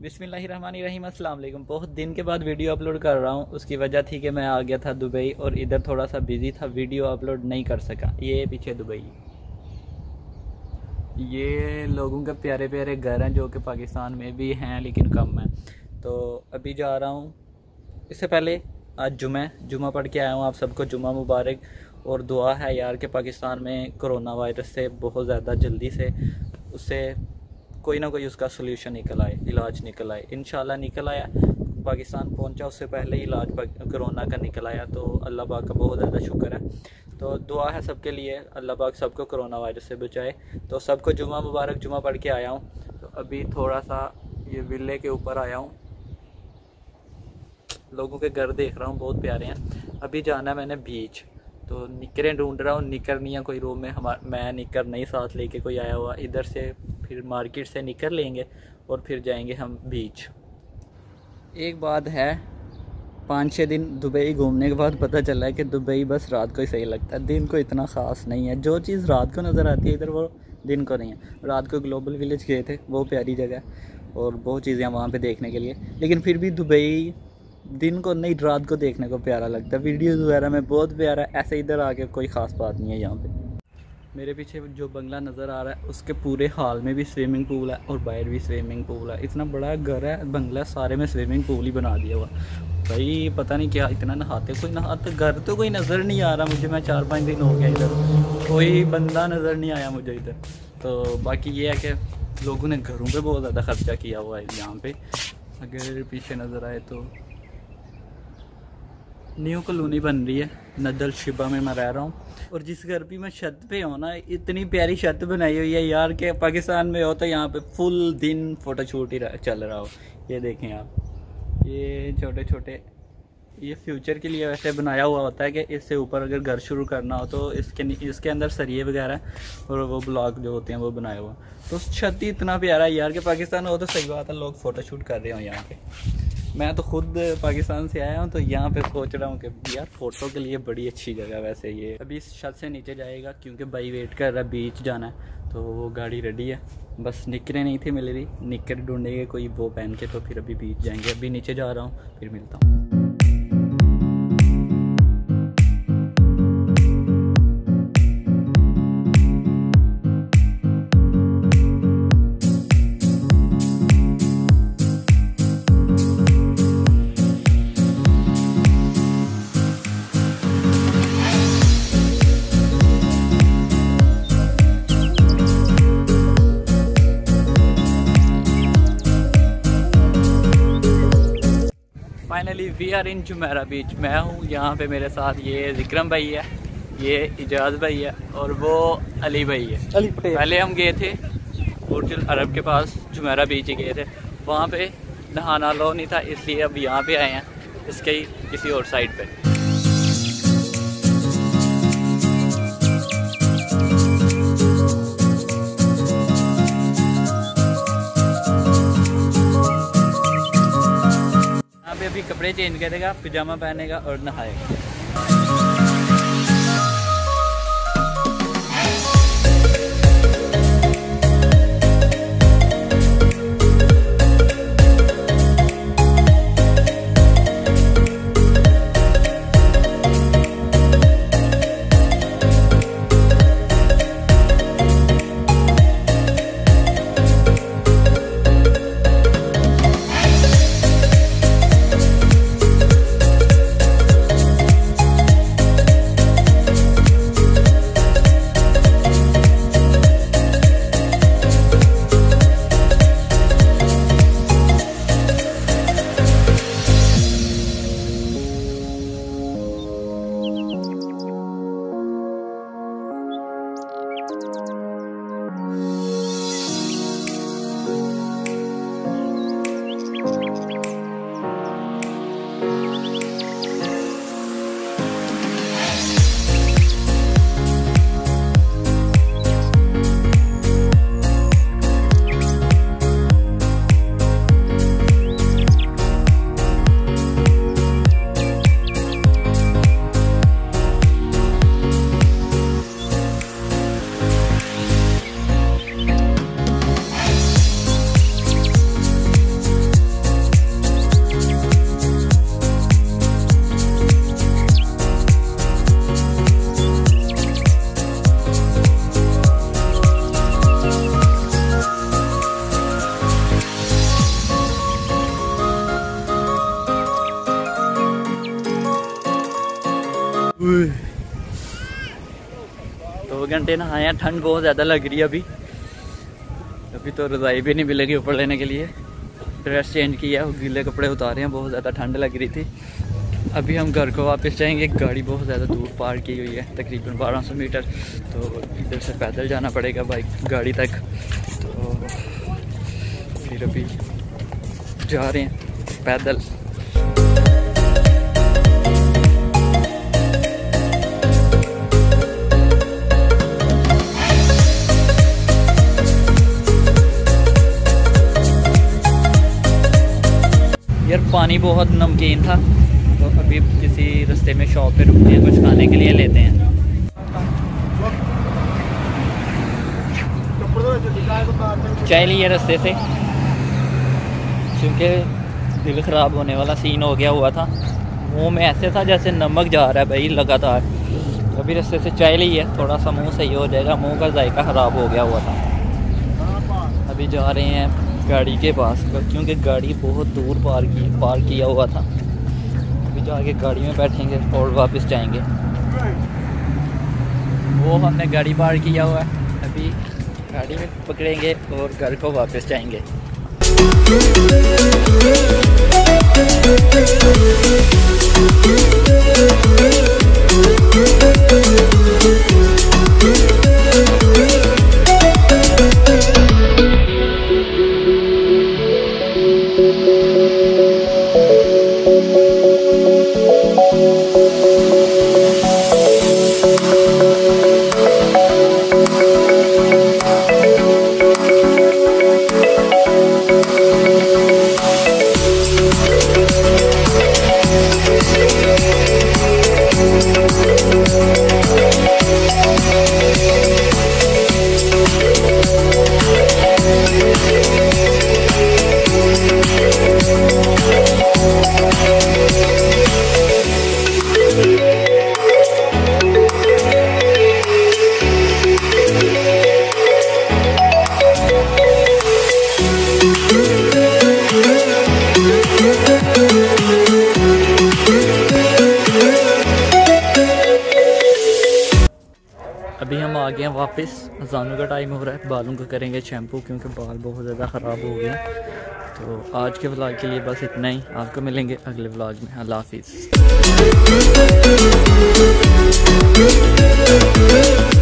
بسم اللہ الرحمن الرحیم، السلام علیکم۔ بہت دن کے بعد ویڈیو اپلوڈ کر رہا ہوں۔ اس کی وجہ تھی کہ میں آ گیا تھا دبئی اور ادھر تھوڑا سا بیزی تھا، ویڈیو اپلوڈ نہیں کر سکا۔ یہ پیچھے دبئی۔ یہ لوگوں کے پیارے پیارے گھر ہیں جو کہ پاکستان میں بھی ہیں، لیکن کم ہیں۔ تو ابھی جا رہا ہوں۔ اس سے پہلے آج جمعہ جمعہ پڑھ کے آیا ہوں۔ آپ سب کو جمعہ مبارک۔ اور دعا ہے یار کہ پاکستان میں کرونا وائرس سے بہت زیادہ جلدی سے، اس سے کوئی نہ کوئی اس کا سلیوشن نکل آئے، علاج نکل آئے، انشاءاللہ نکل آیا۔ پاکستان پہنچا، اس سے پہلے علاج کرونا کا نکل آیا، تو اللہ پاک کا بہت زیادہ شکر ہے۔ تو دعا ہے سب کے لیے، اللہ پاک سب کو کرونا وائرس سے بچائے۔ تو سب کو جمعہ مبارک، جمعہ پڑھ کے آیا ہوں۔ تو ابھی تھوڑا سا یہ ولے کے اوپر آیا ہوں۔ لوگوں کے گھر دیکھ رہا ہوں، بہت پیارے ہیں۔ ابھی جانا ہے میں نے بیچ تو نکریں، ڈھونڈ رہا ہوں نکر نہیں ہے کوئی روم میں۔ میں نکر نہیں، ساتھ لے کے کوئی آیا ہوا۔ ادھر سے پھر مارکیٹ سے نکر لیں گے اور پھر جائیں گے ہم بیچ۔ ایک بات ہے، پانچ چھ دن دبئی گھومنے کے بعد پتہ چلا ہے کہ دبئی بس رات کو ہی صحیح لگتا ہے۔ دن کو اتنا خاص نہیں ہے۔ جو چیز رات کو نظر آتی ہے، ادھر وہ دن کو نہیں ہے۔ رات کو گلوبل ولیج گئے تھے، وہ پیاری جگہ ہے اور بہت چیزیں ہیں وہاں پہ دیکھنے کے لیے۔ لیکن پھر بھی دبئی دن کو نہیں، رات کو دیکھنے کو پیارا لگتا ہے۔ ویڈیوز وغیرہ میں بہت پیارا ہے، ایسے ادھر آ کے کوئی خاص بات نہیں ہے یہاں پہ۔ میرے پیچھے جو بنگلہ نظر آ رہا ہے، اس کے پورے حال میں بھی سویمنگ پول ہے اور باہر بھی سویمنگ پول ہے۔ اتنا بڑا گھر ہے، بنگلہ سارے میں سویمنگ پول ہی بنا دیا ہوا۔ بھائی، پتہ نہیں کیا اتنا نہاتے، کوئی نہاتے، گھر تو کوئی نظر نہیں آ رہا مجھے، میں چار پانچ دن ہو گیا ادھر۔ کوئی بندہ نظر نہیں آیا مجھے ادھر۔ تو باقی یہ ہے کہ لوگوں نے گھروں پہ بہت زیادہ خرچہ کیا ہوا ہے یہاں پہ۔ اگر پیچھے نظر آئے تو نیو کلونی بن رہی ہے ندل شبہ میں میں رہ رہا ہوں اور جس گھر بھی میں چھت پہ ہوں نا اتنی پیاری چھت بنائی ہوئی ہے یار کہ پاکستان میں ہو تو یہاں پہ فل دن فوٹو شوٹ ہی چل رہا ہو یہ دیکھیں آپ یہ چھوٹے چھوٹے یہ فیوچر کے لیے ویسے بنایا ہوا ہوتا ہے کہ اس سے اوپر اگر گھر شروع کرنا ہو تو اس کے اس کے اندر سریے وغیرہ اور وہ بلاک جو ہوتے ہیں وہ بنایا ہوا تو چھت ہی اتنا پیارا ہے یار کہ پاکستان ہو تو صحیح بات ہے لوگ فوٹو شوٹ کر رہے ہوں یہاں پہ میں تو خود پاکستان سے آیا ہوں تو یہاں پہ سوچ رہا ہوں کہ یار فوٹو کے لیے بڑی اچھی جگہ ویسے یہ ابھی اس چھت سے نیچے جائے گا کیونکہ بائی ویٹ کر رہا ہے بیچ جانا ہے۔ تو وہ گاڑی ریڈی ہے۔ بس نکریں نہیں تھی مل رہی نکر ڈھونڈیں گے کوئی وہ پہن کے تو پھر ابھی بیچ جائیں گے۔ ابھی نیچے جا رہا ہوں، پھر ملتا ہوں۔ وی آر ان جمیرا بیچ میں ہوں. یہاں پہ میرے ساتھ یہ ذکرم بھائی ہے یہ اجاز بھائی ہے اور وہ علی بھائی ہے۔ پہلے ہم گئے تھے برجل عرب کے پاس جمیرا بیچ ہی گئے تھے۔ وہاں پہ نہانا لو نہیں تھا اس لیے اب یہاں پہ آئے ہیں اس کے ہی کسی اور سائڈ پہ۔ کپڑے چینج کرے گا پجامہ پہنے گا اور نہائے گا۔ گھنٹے نہائے ہیں ٹھنڈ بہت زیادہ لگ رہی ہے ابھی۔ ابھی تو رضائی بھی نہیں ملے گی اوپر لینے کے لیے۔ ڈریس چینج کیا، گیلے کپڑے اتارے ہیں، بہت زیادہ ٹھنڈ لگ رہی تھی۔ ابھی ہم گھر کو واپس جائیں گے، گاڑی بہت زیادہ دور پار کی ہوئی ہے، تقریباً بارہ سو میٹر۔ تو ادھر سے پیدل جانا پڑے گا بائک گاڑی تک۔ تو پھر ابھی جا رہے ہیں پیدل۔ یار پانی بہت نمکین تھا۔ تو ابھی کسی رستے میں شاپ پہ رکتے ہیں، کچھ کھانے کے لیے لیتے ہیں۔ چائے لیے رستے سے۔ کیونکہ دل خراب ہونے والا سین ہو گیا، ہوا تھا۔ منہ میں ایسے تھا جیسے نمک جا رہا ہے بھائی، لگاتار۔ ابھی رستے سے چائے لی ہے، تھوڑا سا منہ صحیح ہو جائے گا۔ منہ کا ذائقہ خراب ہو گیا، ہوا تھا۔ ابھی جا رہے ہیں۔ گاڑی کے پاس، کیونکہ گاڑی بہت دور پار کی، پار کیا ہوا تھا۔ ابھی جا کے گاڑی میں بیٹھیں گے اور واپس جائیں گے۔ وہ ہم نے گاڑی پار کیا ہوا۔ ہے ابھی گاڑی میں پکڑیں گے اور گھر کو واپس جائیں گے۔ ابھی ہم آ گئے ہیں واپس۔ اذانوں کا ٹائم ہو رہا ہے، بالوں کا کریں گے شیمپو کیونکہ بال بہت زیادہ خراب ہو گئے۔ ہیں تو آج کے بلاگ کے لیے بس اتنا ہی۔ آپ کو ملیں گے اگلے بلاگ میں۔ اللہ حافظ۔